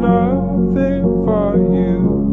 nothing for you.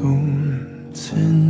从此。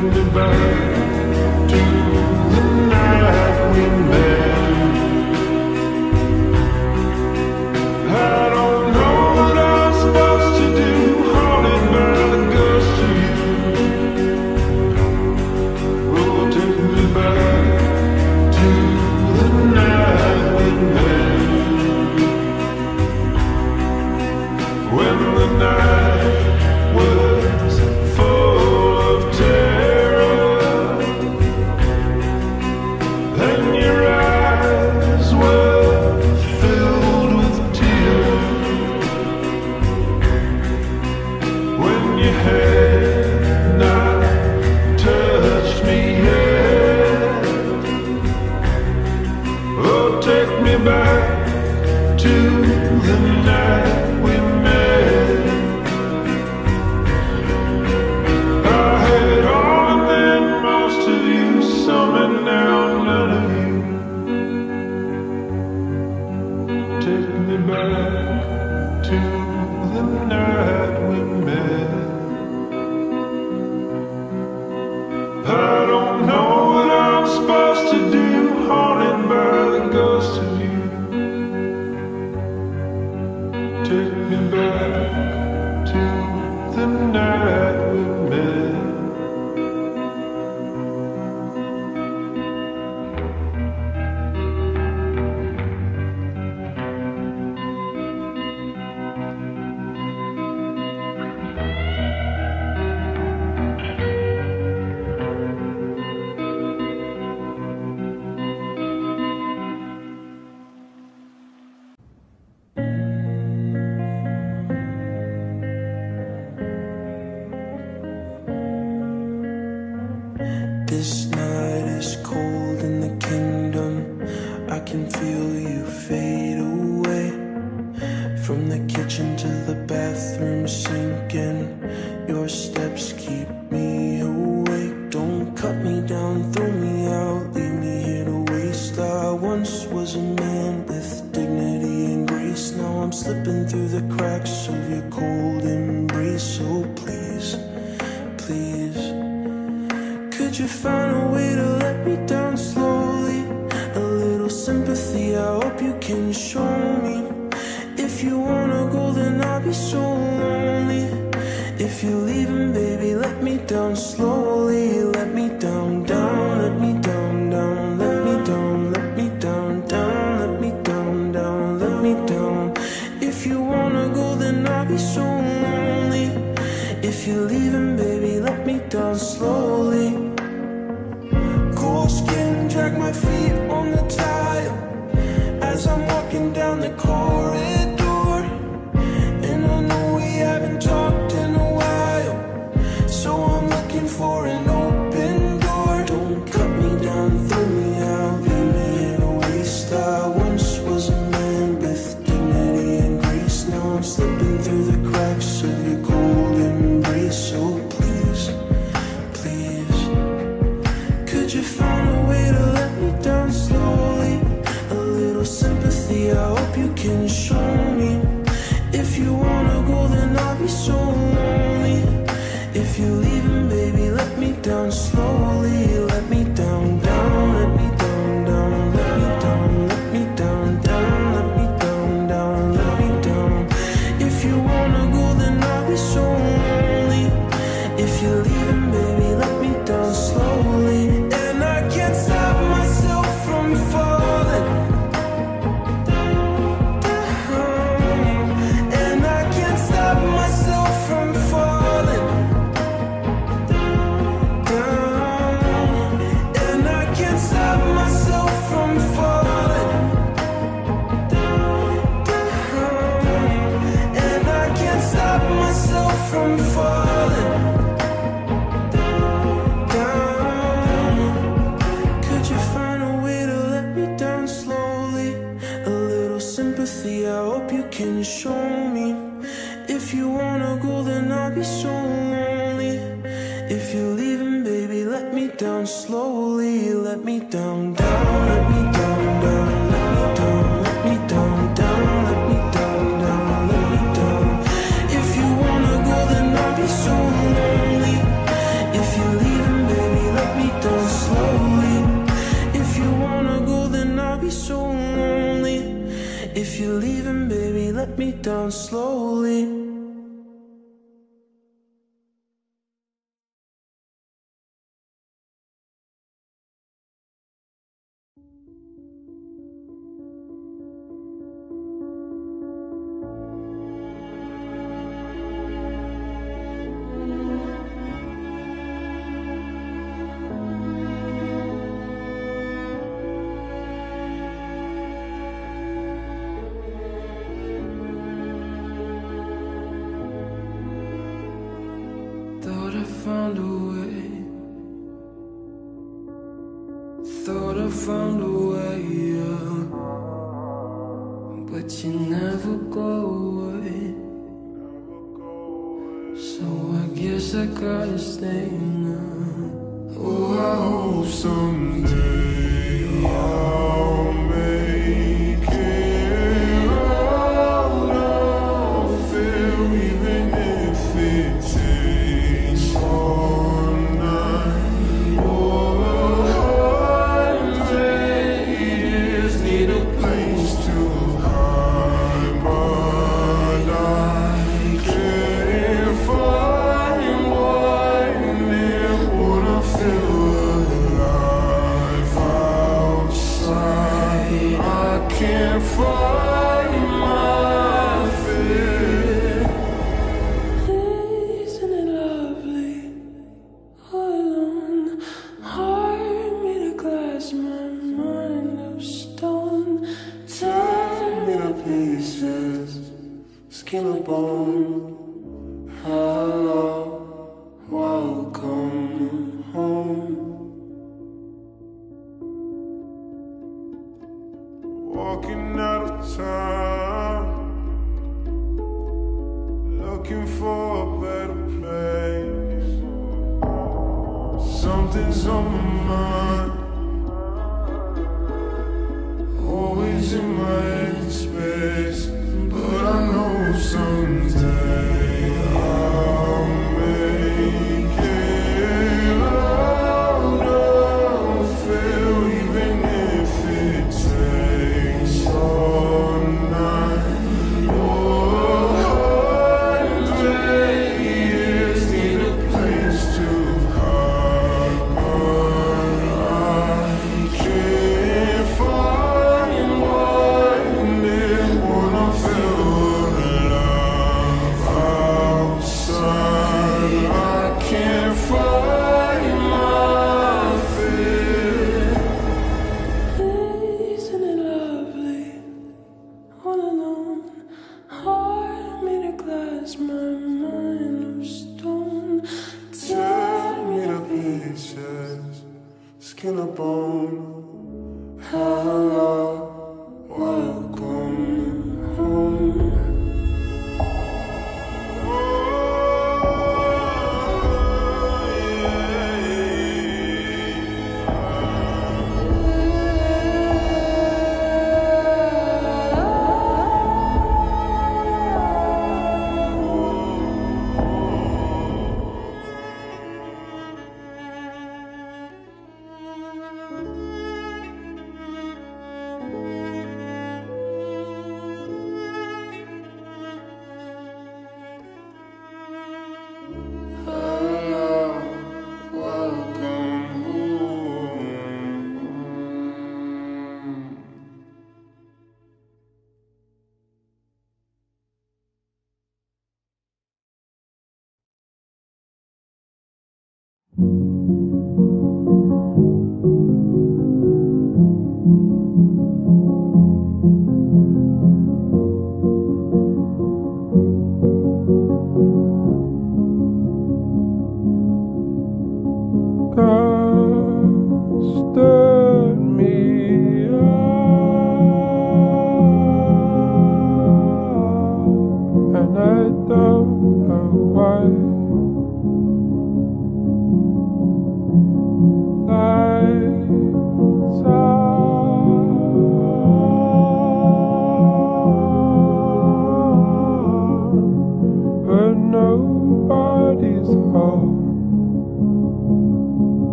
back to the night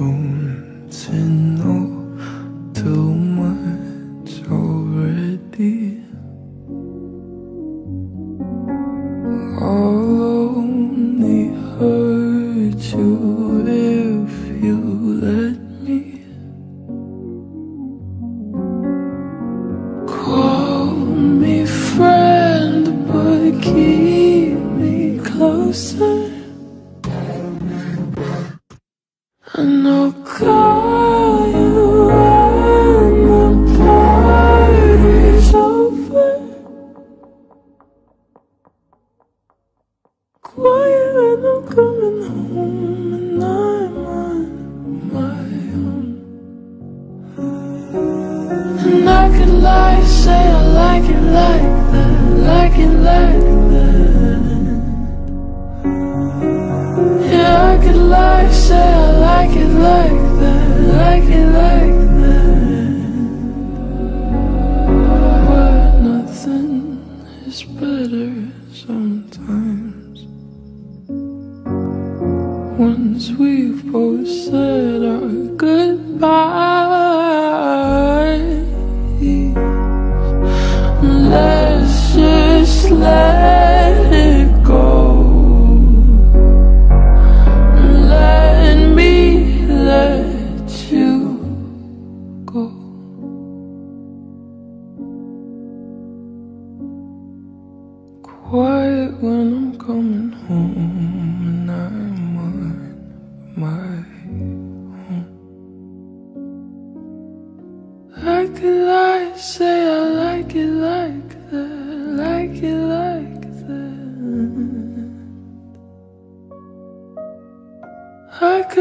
Don't you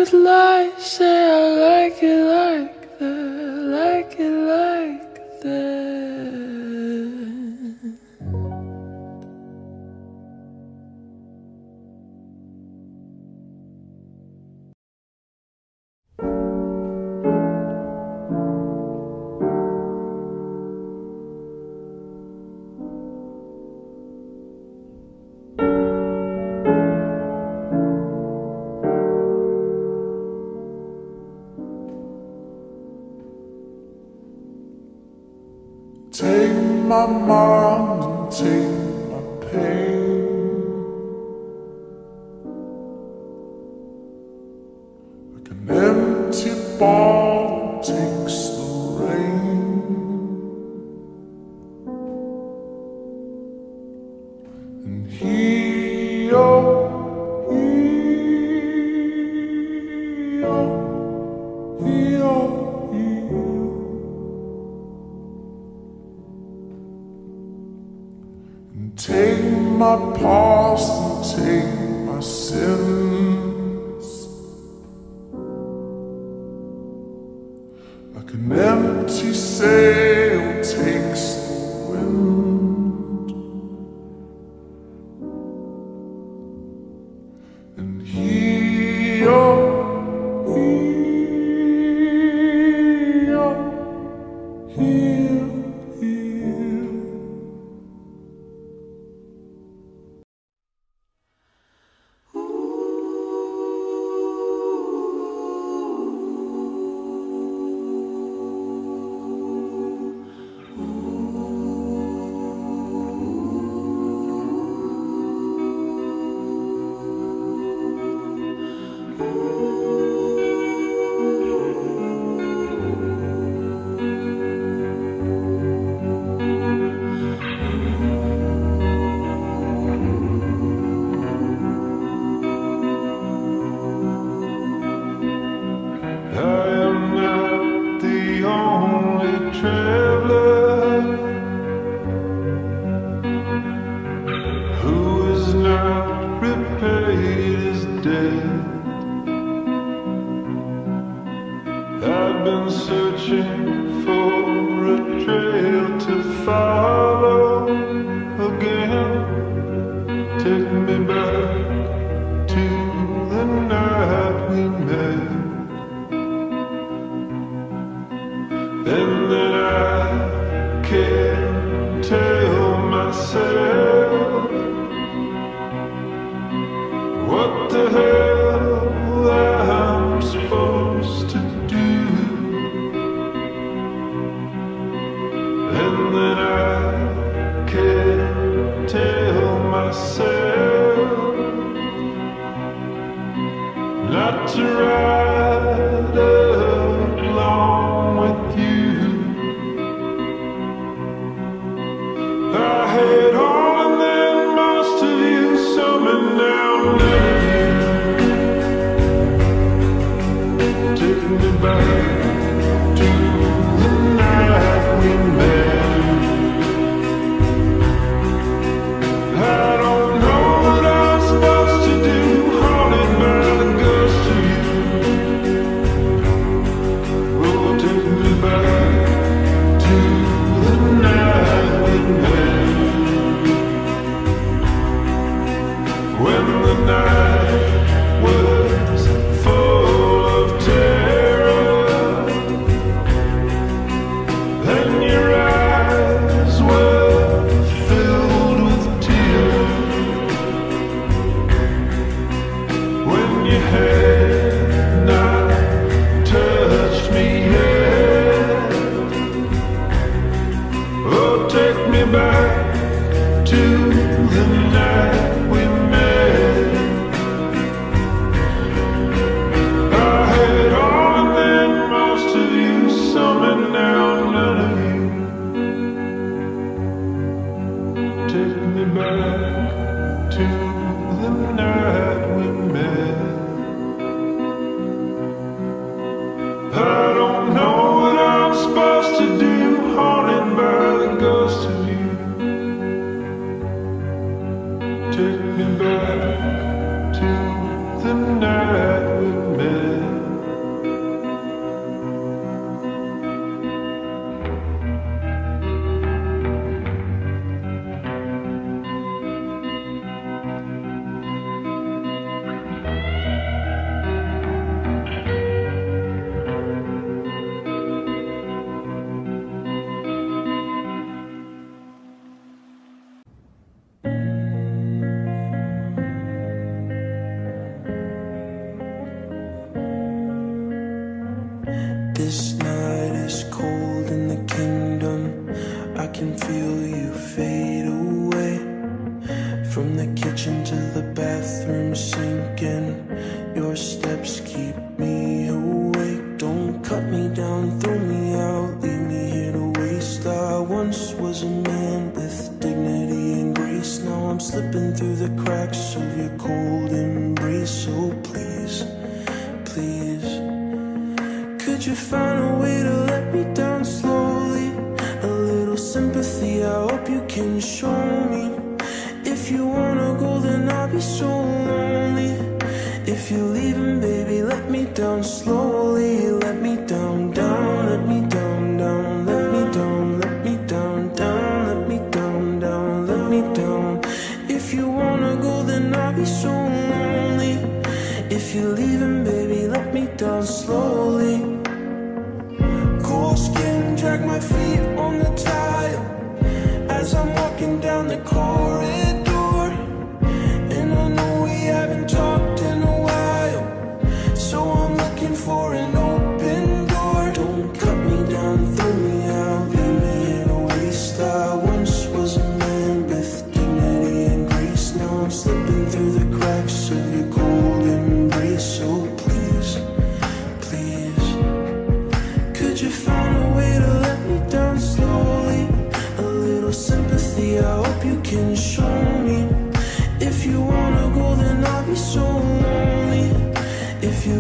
could lie, say I like it like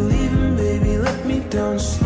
leaving, baby, let me down.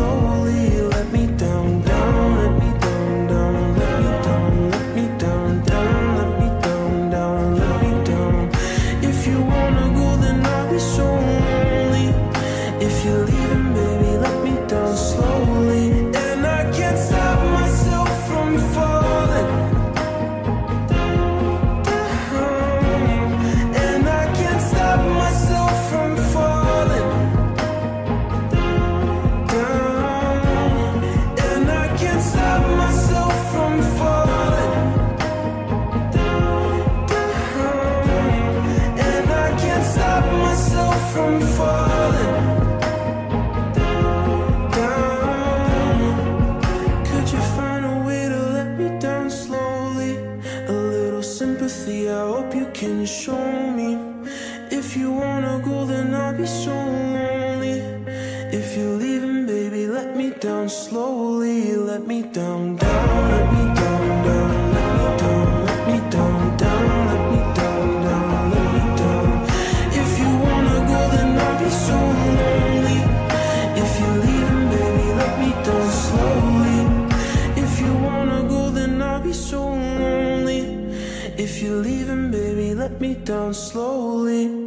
Slowly.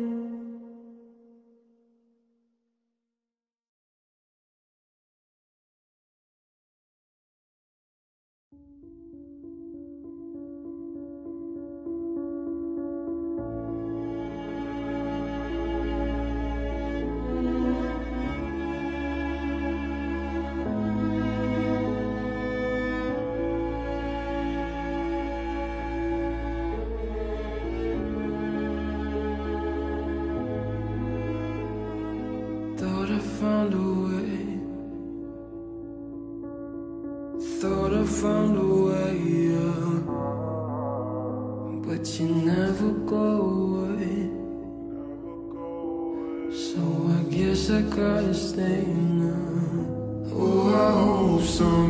Gotta stay now. Oh, I hope someday